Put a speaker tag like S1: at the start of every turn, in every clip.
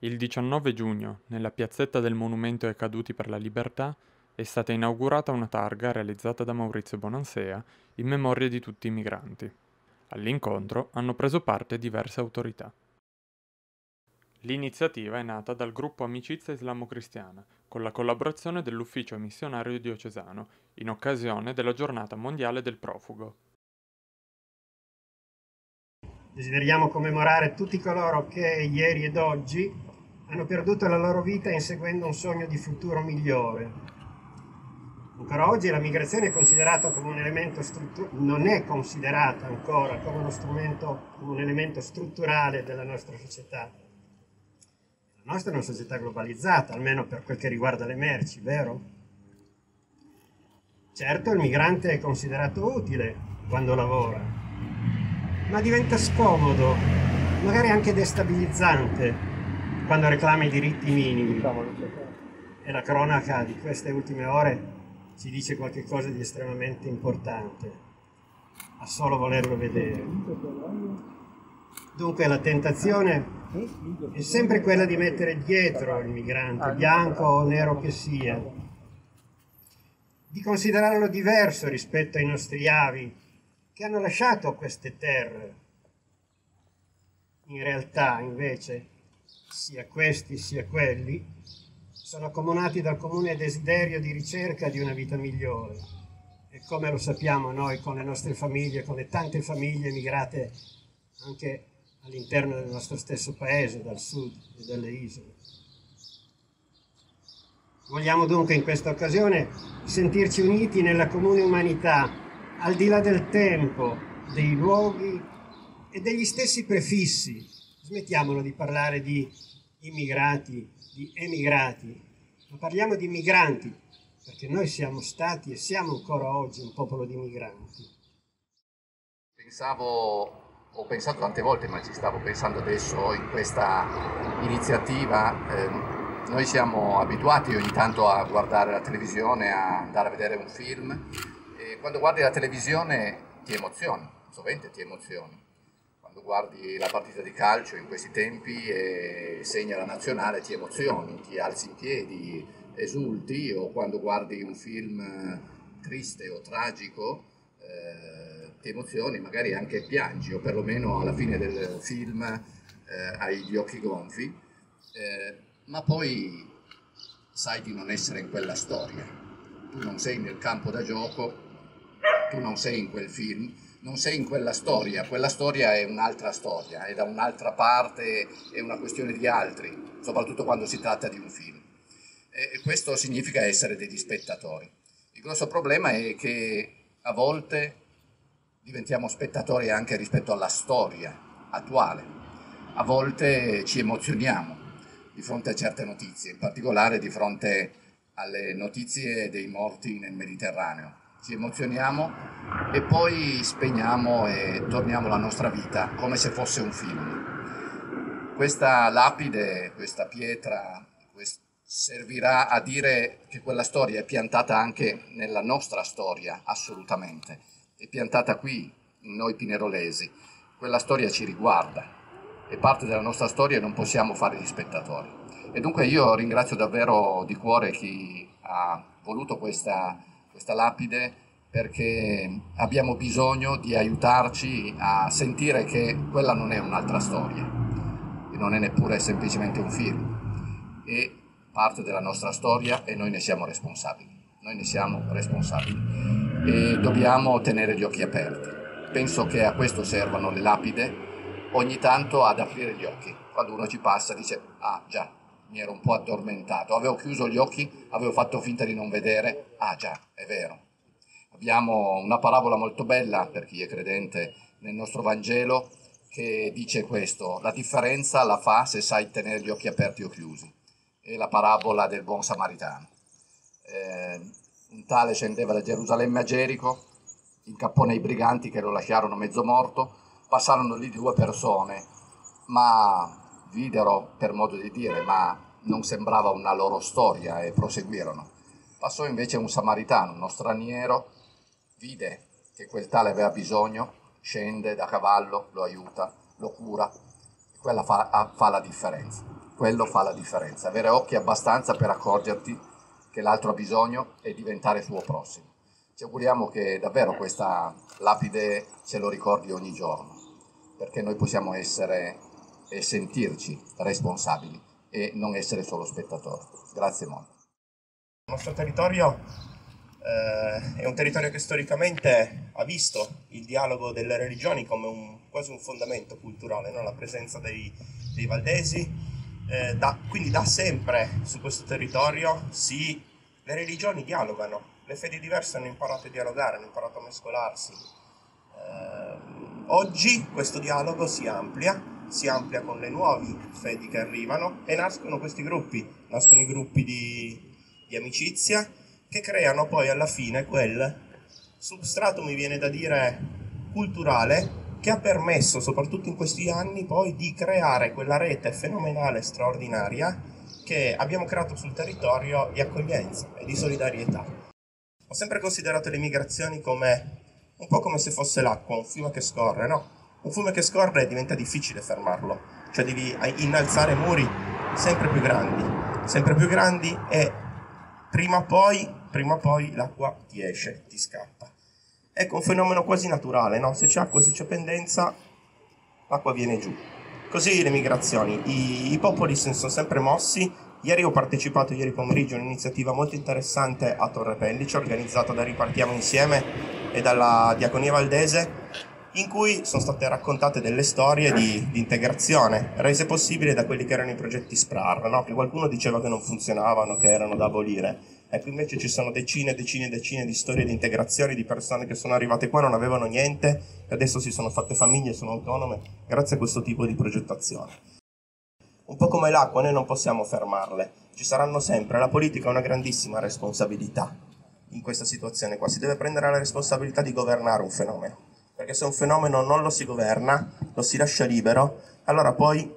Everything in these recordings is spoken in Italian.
S1: Il 19 giugno, nella piazzetta del Monumento ai Caduti per la Libertà, è stata inaugurata una targa realizzata da Maurizio Bonansea in memoria di tutti i migranti. All'incontro hanno preso parte diverse autorità. L'iniziativa è nata dal gruppo Amicizia Islamo-Cristiana, con la collaborazione dell'Ufficio Missionario Diocesano, in occasione della Giornata Mondiale del Profugo.
S2: Desideriamo commemorare tutti coloro che ieri ed oggi hanno perduto la loro vita inseguendo un sogno di futuro migliore. Ancora oggi la migrazione è considerata come un elemento strutturale, non è considerata ancora come uno strumento, come un elemento strutturale della nostra società. La nostra è una società globalizzata, almeno per quel che riguarda le merci, vero? Certo il migrante è considerato utile quando lavora, ma diventa scomodo, magari anche destabilizzante quando reclama i diritti minimi. E la cronaca di queste ultime ore ci dice qualcosa di estremamente importante, a solo volerlo vedere. Dunque la tentazione è sempre quella di mettere dietro il migrante, bianco o nero che sia, di considerarlo diverso rispetto ai nostri avi che hanno lasciato queste terre. In realtà, invece, sia questi sia quelli, sono accomunati dal comune desiderio di ricerca di una vita migliore. E come lo sappiamo noi con le nostre famiglie, con le tante famiglie migrate anche all'interno del nostro stesso paese, dal sud e dalle isole. Vogliamo dunque in questa occasione sentirci uniti nella comune umanità, al di là del tempo, dei luoghi e degli stessi prefissi Smettiamolo di parlare di immigrati, di emigrati, ma parliamo di migranti, perché noi siamo stati e siamo ancora oggi un popolo di migranti.
S3: Pensavo, ho pensato tante volte, ma ci stavo pensando adesso in questa iniziativa. Eh, noi siamo abituati ogni tanto a guardare la televisione, a andare a vedere un film quando guardi la televisione ti emozioni, sovente ti emozioni. Quando guardi la partita di calcio in questi tempi e segna la nazionale ti emozioni, ti alzi in piedi, esulti o quando guardi un film triste o tragico eh, ti emozioni, magari anche piangi o perlomeno alla fine del film eh, hai gli occhi gonfi, eh, ma poi sai di non essere in quella storia, tu non sei nel campo da gioco, tu non sei in quel film non sei in quella storia, quella storia è un'altra storia, è da un'altra parte, è una questione di altri, soprattutto quando si tratta di un film. E questo significa essere degli spettatori. Il grosso problema è che a volte diventiamo spettatori anche rispetto alla storia attuale, a volte ci emozioniamo di fronte a certe notizie, in particolare di fronte alle notizie dei morti nel Mediterraneo ci emozioniamo e poi spegniamo e torniamo alla nostra vita come se fosse un film. Questa lapide, questa pietra, quest- servirà a dire che quella storia è piantata anche nella nostra storia, assolutamente. È piantata qui, in noi pinerolesi. Quella storia ci riguarda, è parte della nostra storia e non possiamo fare gli spettatori. E dunque io ringrazio davvero di cuore chi ha voluto questa questa lapide perché abbiamo bisogno di aiutarci a sentire che quella non è un'altra storia e non è neppure semplicemente un film, è parte della nostra storia e noi ne siamo responsabili. Noi ne siamo responsabili e dobbiamo tenere gli occhi aperti. Penso che a questo servano le lapide, ogni tanto ad aprire gli occhi. Quando uno ci passa dice, ah già, mi ero un po' addormentato, avevo chiuso gli occhi, avevo fatto finta di non vedere, ah già, è vero. Abbiamo una parabola molto bella per chi è credente nel nostro Vangelo che dice questo, la differenza la fa se sai tenere gli occhi aperti o chiusi. È la parabola del buon samaritano. Eh, un tale scendeva da Gerusalemme a Gerico, incappò nei briganti che lo lasciarono mezzo morto, passarono lì due persone, ma videro per modo di dire, ma non sembrava una loro storia e proseguirono. Passò invece un samaritano, uno straniero, vide che quel tale aveva bisogno, scende da cavallo, lo aiuta, lo cura, quella fa, fa la differenza. Quello fa la differenza, avere occhi abbastanza per accorgerti che l'altro ha bisogno e diventare suo prossimo. Ci auguriamo che davvero questa lapide ce lo ricordi ogni giorno, perché noi possiamo essere e sentirci responsabili e non essere solo spettatori. Grazie molto.
S4: Il nostro territorio eh, è un territorio che storicamente ha visto il dialogo delle religioni come un, quasi un fondamento culturale, no? la presenza dei, dei valdesi, eh, da, quindi da sempre su questo territorio si, le religioni dialogano, le fedi diverse hanno imparato a dialogare, hanno imparato a mescolarsi. Eh, oggi questo dialogo si amplia, si amplia con le nuove fedi che arrivano e nascono questi gruppi, nascono i gruppi di, di amicizia che creano poi alla fine quel substrato, mi viene da dire, culturale che ha permesso, soprattutto in questi anni, poi di creare quella rete fenomenale, straordinaria, che abbiamo creato sul territorio di accoglienza e di solidarietà. Ho sempre considerato le migrazioni come un po' come se fosse l'acqua, un fiume che scorre, no? Un fiume che scorre diventa difficile fermarlo, cioè devi innalzare muri sempre più grandi, sempre più grandi e prima o poi, prima o poi l'acqua ti esce, ti scappa. Ecco un fenomeno quasi naturale, no? Se c'è acqua se c'è pendenza, l'acqua viene giù. Così le migrazioni, I, i popoli si sono sempre mossi Ieri ho partecipato, ieri pomeriggio, a un'iniziativa molto interessante a Torre Pellice, organizzata da Ripartiamo Insieme e dalla Diaconia Valdese, in cui sono state raccontate delle storie di, di integrazione, rese possibili da quelli che erano i progetti SPRAR, no? che qualcuno diceva che non funzionavano, che erano da abolire. Ecco, invece ci sono decine e decine e decine di storie di integrazione di persone che sono arrivate qua, non avevano niente, e adesso si sono fatte famiglie, sono autonome, grazie a questo tipo di progettazione. Un po' come l'acqua, noi non possiamo fermarle. Ci saranno sempre. La politica ha una grandissima responsabilità in questa situazione qua. Si deve prendere la responsabilità di governare un fenomeno. Perché se un fenomeno non lo si governa, lo si lascia libero, allora poi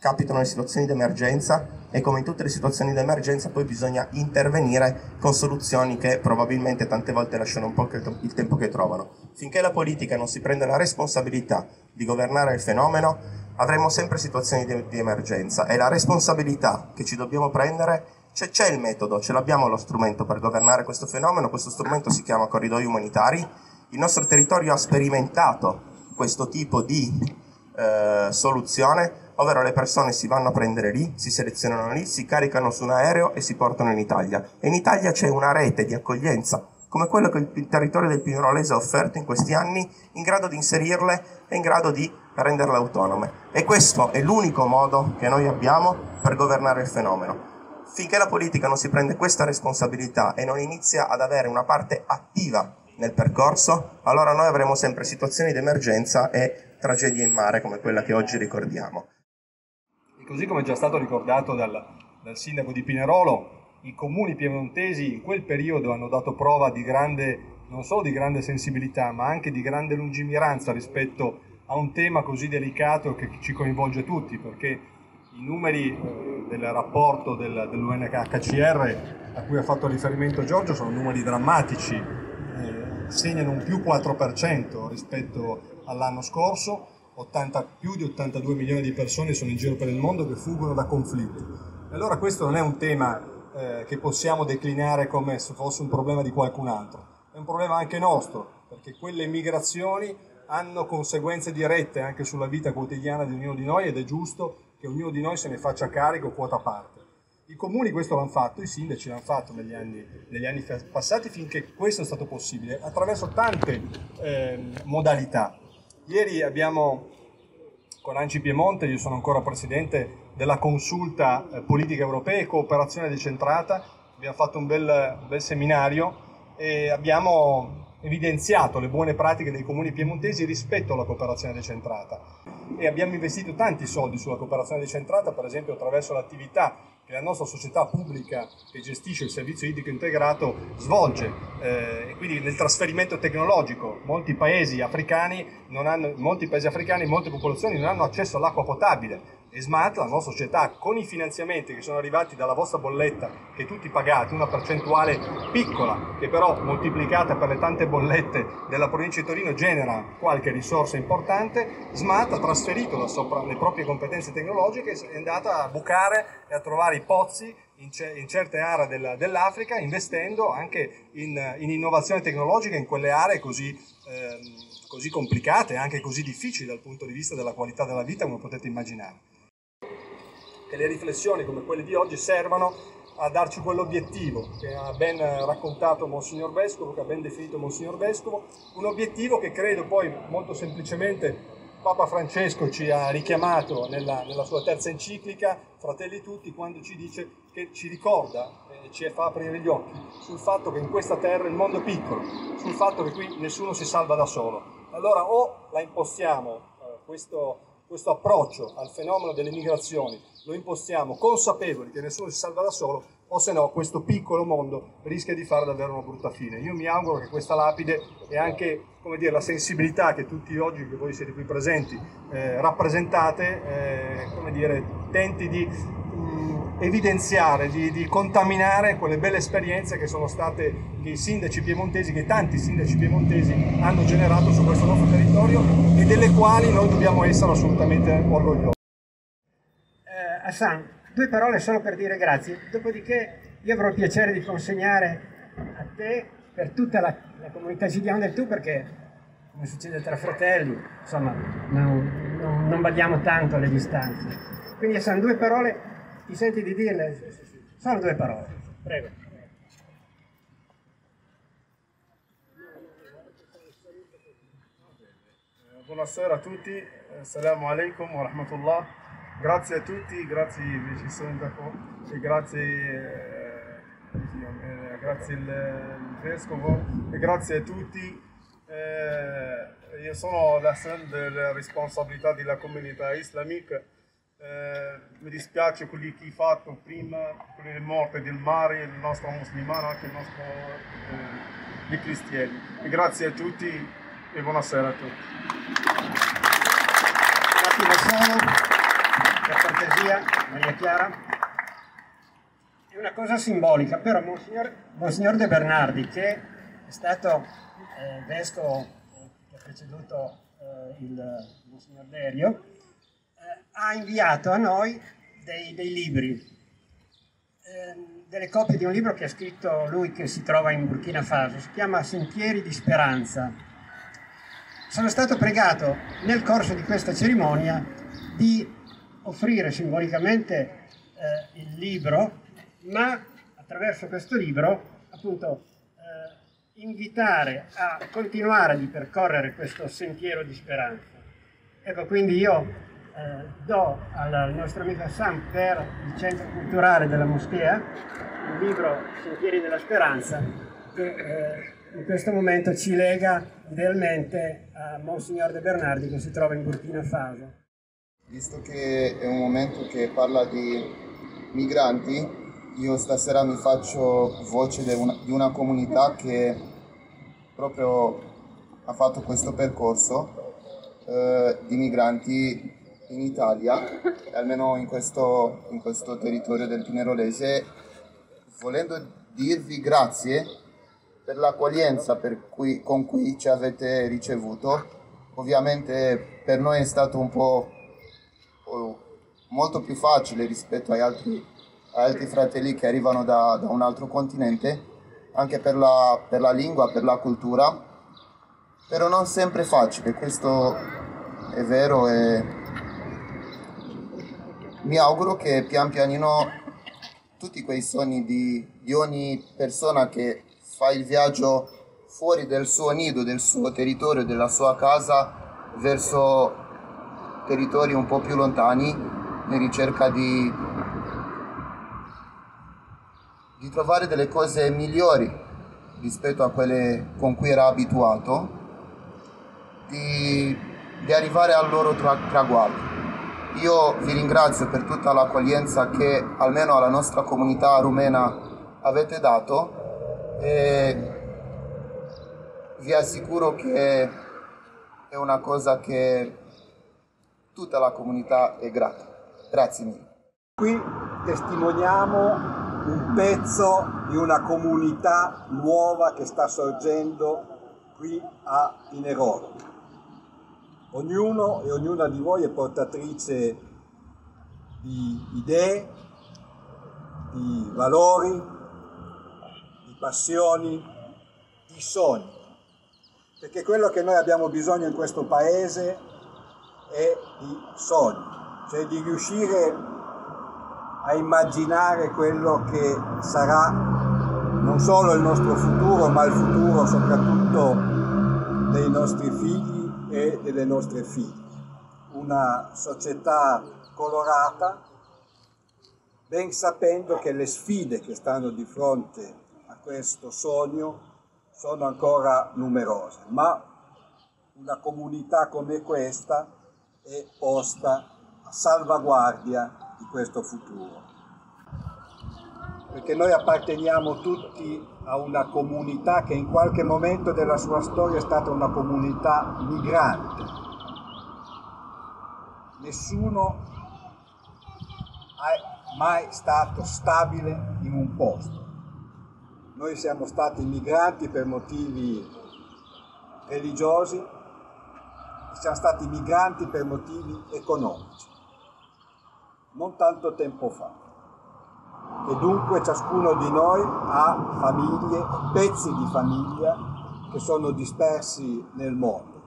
S4: capitano le situazioni di emergenza e come in tutte le situazioni di emergenza poi bisogna intervenire con soluzioni che probabilmente tante volte lasciano un po' il tempo che trovano. Finché la politica non si prende la responsabilità di governare il fenomeno, avremo sempre situazioni di, di emergenza e la responsabilità che ci dobbiamo prendere c'è, c'è, il metodo, ce l'abbiamo lo strumento per governare questo fenomeno, questo strumento si chiama corridoi umanitari, il nostro territorio ha sperimentato questo tipo di eh, soluzione, ovvero le persone si vanno a prendere lì, si selezionano lì, si caricano su un aereo e si portano in Italia. E in Italia c'è una rete di accoglienza, come quello che il territorio del Pinerolese ha offerto in questi anni, in grado di inserirle e in grado di renderle autonome. E questo è l'unico modo che noi abbiamo per governare il fenomeno. Finché la politica non si prende questa responsabilità e non inizia ad avere una parte attiva nel percorso, allora noi avremo sempre situazioni di emergenza e tragedie in mare come quella che oggi ricordiamo.
S5: E così come è già stato ricordato dal, dal sindaco di Pinerolo, i comuni piemontesi in quel periodo hanno dato prova di grande, non solo di grande sensibilità, ma anche di grande lungimiranza rispetto a un tema così delicato che ci coinvolge tutti, perché i numeri eh, del rapporto del, dell'UNHCR a cui ha fatto riferimento Giorgio sono numeri drammatici, segnano un più 4% rispetto all'anno scorso, 80, più di 82 milioni di persone sono in giro per il mondo che fuggono da conflitti. Allora questo non è un tema eh, che possiamo declinare come se fosse un problema di qualcun altro, è un problema anche nostro, perché quelle migrazioni hanno conseguenze dirette anche sulla vita quotidiana di ognuno di noi ed è giusto che ognuno di noi se ne faccia carico quota parte. I comuni questo l'hanno fatto, i sindaci l'hanno fatto negli anni, negli anni, passati finché questo è stato possibile, attraverso tante eh, modalità. Ieri abbiamo, con Anci Piemonte, io sono ancora presidente della consulta eh, politica europea e cooperazione decentrata, abbiamo fatto un bel, un bel seminario e abbiamo evidenziato le buone pratiche dei comuni piemontesi rispetto alla cooperazione decentrata e abbiamo investito tanti soldi sulla cooperazione decentrata, per esempio attraverso l'attività che la nostra società pubblica che gestisce il servizio idrico integrato svolge, eh, quindi nel trasferimento tecnologico. Molti paesi africani, hanno, molti paesi africani, molte popolazioni non hanno accesso all'acqua potabile, e Smart, la nostra società, con i finanziamenti che sono arrivati dalla vostra bolletta, che tutti pagate, una percentuale piccola, che però moltiplicata per le tante bollette della provincia di Torino genera qualche risorsa importante, Smart ha trasferito da sopra le proprie competenze tecnologiche, è andata a bucare e a trovare i pozzi in, certe aree della, dell'Africa, investendo anche in, in, innovazione tecnologica in quelle aree così... Ehm, così complicate e anche così difficili dal punto di vista della qualità della vita come potete immaginare che le riflessioni come quelle di oggi servano a darci quell'obiettivo che ha ben raccontato Monsignor Vescovo, che ha ben definito Monsignor Vescovo, un obiettivo che credo poi molto semplicemente Papa Francesco ci ha richiamato nella, nella sua terza enciclica, Fratelli tutti, quando ci dice che ci ricorda e ci fa aprire gli occhi sul fatto che in questa terra il mondo è piccolo, sul fatto che qui nessuno si salva da solo. Allora o la impostiamo eh, questo questo approccio al fenomeno delle migrazioni lo impostiamo consapevoli che nessuno si salva da solo, o se no questo piccolo mondo rischia di fare davvero una brutta fine. Io mi auguro che questa lapide e anche dire, la sensibilità che tutti oggi, che voi siete qui presenti, eh, rappresentate, eh, dire, tenti di evidenziare, di, di, contaminare quelle belle esperienze che sono state che i sindaci piemontesi, che tanti sindaci piemontesi hanno generato su questo nostro territorio e delle quali noi dobbiamo essere assolutamente orgogliosi.
S2: Eh, Hassan, due parole solo per dire grazie, dopodiché io avrò il piacere di consegnare a te per tutta la, la comunità giuliana del tu perché come succede tra fratelli, insomma, non, non, non badiamo tanto alle distanze. Quindi Hassan, due parole ti senti di dirle? Solo due parole. Prego.
S6: Buonasera a tutti, assalamu alaikum wa rahmatullah. Grazie a tutti, grazie Vice Sindaco e grazie, eh, grazie il, Vescovo e grazie a tutti. Eh, io sono la della responsabilità della comunità islamica eh, mi dispiace quelli che hai fatto prima, quelle morte del mare, il nostro musulmano, anche il nostro eh, cristiani. E grazie a tutti e buonasera a tutti.
S2: Per cortesia, Maria Chiara. È una cosa simbolica, però Monsignor, Monsignor De Bernardi, che è stato eh, vescovo che ha preceduto eh, il Monsignor Derio, ha inviato a noi dei, dei libri, eh, delle copie di un libro che ha scritto lui che si trova in Burkina Faso, si chiama Sentieri di Speranza. Sono stato pregato nel corso di questa cerimonia di offrire simbolicamente eh, il libro, ma attraverso questo libro appunto eh, invitare a continuare di percorrere questo sentiero di speranza. Ecco, quindi io eh, do al nostro amico Sam per il centro culturale della moschea il libro Sentieri della Speranza che eh, in questo momento ci lega idealmente a Monsignor De Bernardi che si trova in Burkina Faso.
S7: Visto che è un momento che parla di migranti, io stasera mi faccio voce di una, di una comunità che proprio ha fatto questo percorso eh, di migranti in Italia, almeno in questo, in questo territorio del Pinerolese, volendo dirvi grazie per l'accoglienza per cui, con cui ci avete ricevuto. Ovviamente per noi è stato un po' molto più facile rispetto agli altri, altri fratelli che arrivano da, da, un altro continente, anche per la, per la lingua, per la cultura, però non sempre facile, questo è vero e mi auguro che pian pianino tutti quei sogni di, di ogni persona che fa il viaggio fuori del suo nido, del suo territorio, della sua casa verso territori un po' più lontani in ricerca di, di trovare delle cose migliori rispetto a quelle con cui era abituato, di, di arrivare al loro tra, traguardo. Io vi ringrazio per tutta l'accoglienza che almeno alla nostra comunità rumena avete dato e vi assicuro che è una cosa che tutta la comunità è grata. Grazie mille.
S8: Qui testimoniamo un pezzo di una comunità nuova che sta sorgendo qui a Pinerolo. Ognuno e ognuna di voi è portatrice di idee, di valori, di passioni, di sogni. Perché quello che noi abbiamo bisogno in questo paese è di sogni, cioè di riuscire a immaginare quello che sarà non solo il nostro futuro, ma il futuro soprattutto dei nostri figli e delle nostre figlie. Una società colorata, ben sapendo che le sfide che stanno di fronte a questo sogno sono ancora numerose, ma una comunità come questa è posta a salvaguardia di questo futuro. Perché noi apparteniamo tutti a una comunità che in qualche momento della sua storia è stata una comunità migrante. Nessuno è mai stato stabile in un posto. Noi siamo stati migranti per motivi religiosi, siamo stati migranti per motivi economici non tanto tempo fa. E dunque ciascuno di noi ha famiglie, pezzi di famiglia che sono dispersi nel mondo.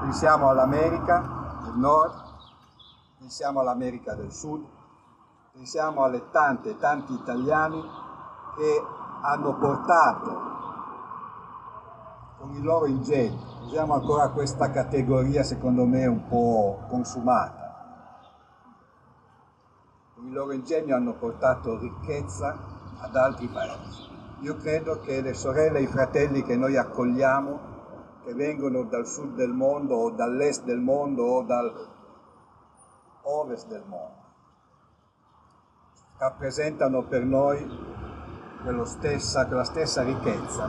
S8: Pensiamo all'America del Nord, pensiamo all'America del Sud, pensiamo alle tante tanti italiani che hanno portato con il loro ingegno, usiamo ancora questa categoria secondo me un po' consumata, il loro ingegno hanno portato ricchezza ad altri paesi. Io credo che le sorelle e i fratelli che noi accogliamo, che vengono dal sud del mondo o dall'est del mondo o dall'ovest del mondo, rappresentano per noi stessa, quella stessa ricchezza,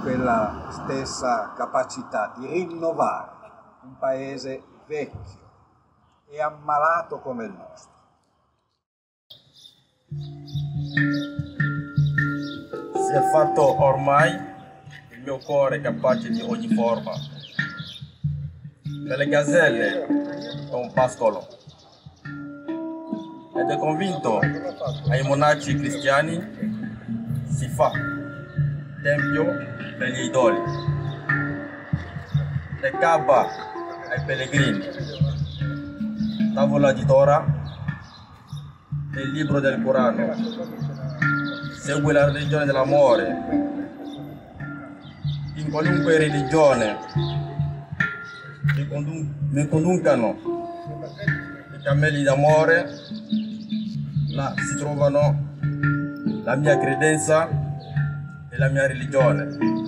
S8: quella stessa capacità di rinnovare un paese vecchio e ammalato come il nostro.
S9: Si è fatto ormai il mio cuore capace di ogni forma. Per le gazzelle è un pascolo. Ed è convinto ai monaci cristiani si fa tempio per gli idoli. Le Kaaba ai pellegrini. Tavola di Torah nel libro del Corano. Segui la religione dell'amore. In qualunque religione mi conducano i cammelli d'amore, là si trovano la mia credenza la mia religione.